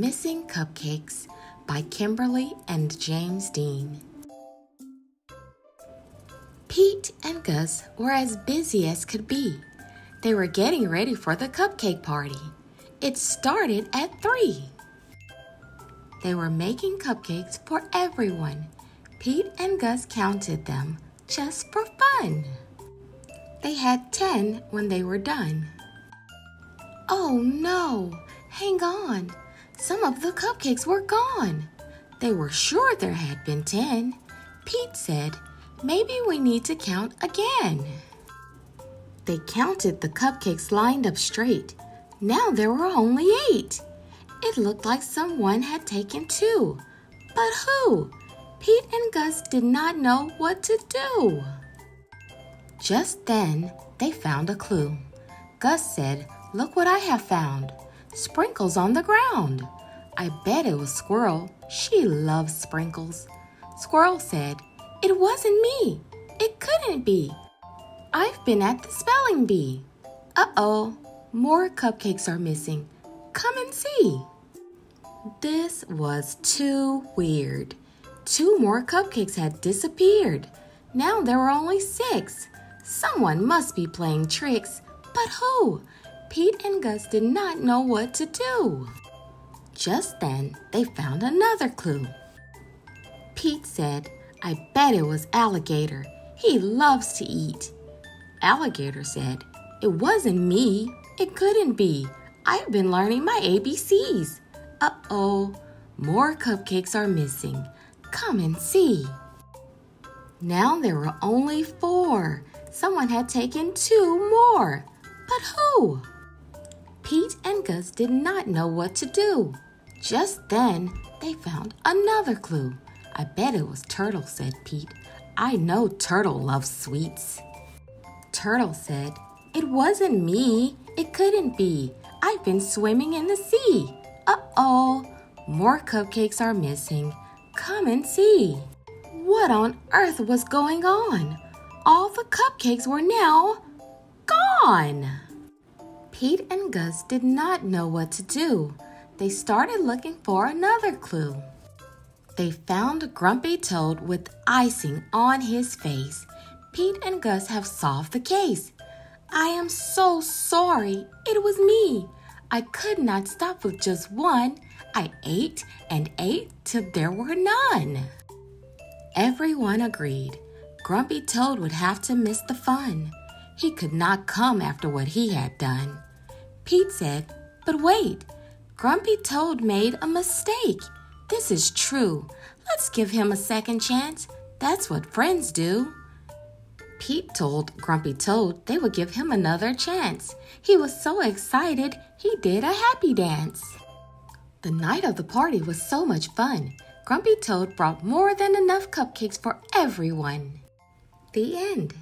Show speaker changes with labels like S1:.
S1: Missing Cupcakes by Kimberly and James Dean. Pete and Gus were as busy as could be. They were getting ready for the cupcake party. It started at 3. They were making cupcakes for everyone. Pete and Gus counted them just for fun. They had 10 when they were done. Oh no! Hang on! Some of the cupcakes were gone. They were sure there had been 10. Pete said, Maybe we need to count again. They counted the cupcakes lined up straight. Now there were only eight. It looked like someone had taken two. But who? Pete and Gus did not know what to do. Just then, they found a clue. Gus said, Look what I have found. Sprinkles on the ground. I bet it was Squirrel. She loves sprinkles. Squirrel said, It wasn't me. It couldn't be. I've been at the spelling bee. Uh oh, more cupcakes are missing. Come and see. This was too weird. Two more cupcakes had disappeared. Now there were only six. Someone must be playing tricks. But who? Pete and Gus did not know what to do. Just then, they found another clue. Pete said, I bet it was Alligator. He loves to eat. Alligator said, It wasn't me. It couldn't be. I've been learning my ABCs. Uh oh, more cupcakes are missing. Come and see. Now there were only four. Someone had taken two more. But who? Pete and Gus did not know what to do. Just then, they found another clue. I bet it was Turtle, said Pete. I know Turtle loves sweets. Turtle said, It wasn't me. It couldn't be. I've been swimming in the sea. Uh oh, more cupcakes are missing. Come and see. What on earth was going on? All the cupcakes were now gone. Pete and Gus did not know what to do. They started looking for another clue. They found Grumpy Toad with icing on his face. Pete and Gus have solved the case. I am so sorry. It was me. I could not stop with just one. I ate and ate till there were none. Everyone agreed. Grumpy Toad would have to miss the fun. He could not come after what he had done. Pete said, But wait, Grumpy Toad made a mistake. This is true. Let's give him a second chance. That's what friends do. Pete told Grumpy Toad they would give him another chance. He was so excited, he did a happy dance. The night of the party was so much fun. Grumpy Toad brought more than enough cupcakes for everyone. The end.